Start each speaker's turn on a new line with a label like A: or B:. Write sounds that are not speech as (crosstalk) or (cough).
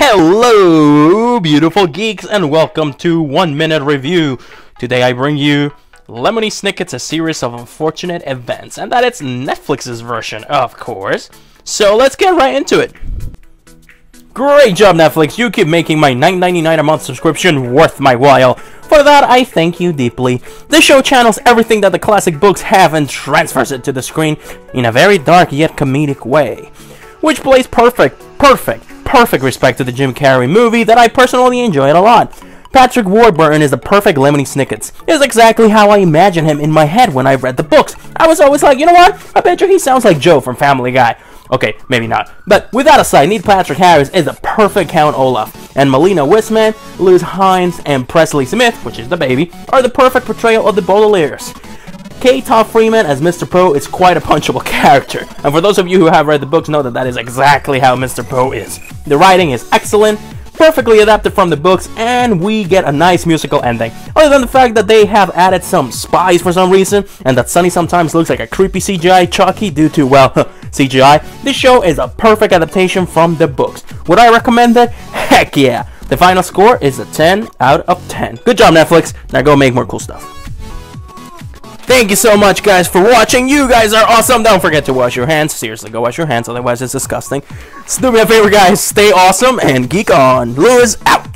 A: Hello, beautiful geeks, and welcome to One Minute Review. Today I bring you Lemony Snicket's A Series of Unfortunate Events, and that it's Netflix's version, of course. So let's get right into it. Great job, Netflix. You keep making my $9.99 a month subscription worth my while. For that, I thank you deeply. This show channels everything that the classic books have and transfers it to the screen in a very dark yet comedic way. Which plays perfect, perfect, perfect respect to the Jim Carrey movie that I personally enjoyed a lot. Patrick Warburton is the perfect Lemony Snickets. Is exactly how I imagine him in my head when I read the books. I was always like, you know what? I bet you he sounds like Joe from Family Guy. Okay, maybe not. But with that aside, Neil Patrick Harris is the perfect Count Olaf, and Malina Weissman, Luz Hynes, and Presley Smith, which is the baby, are the perfect portrayal of the Baudelaires. K. Todd Freeman as Mr. Poe is quite a punchable (laughs) character, and for those of you who have read the books know that that is exactly how Mr. Poe is. The writing is excellent, perfectly adapted from the books, and we get a nice musical ending. Other than the fact that they have added some spies for some reason, and that Sunny sometimes looks like a creepy CGI Chucky due to, well, (laughs) CGI, this show is a perfect adaptation from the books. Would I recommend it? (laughs) Heck yeah! The final score is a 10 out of 10. Good job, Netflix. Now go make more cool stuff. Thank you so much, guys, for watching. You guys are awesome. Don't forget to wash your hands. Seriously, go wash your hands, otherwise it's disgusting. So do me a favor, guys. Stay awesome and geek on. Luis out.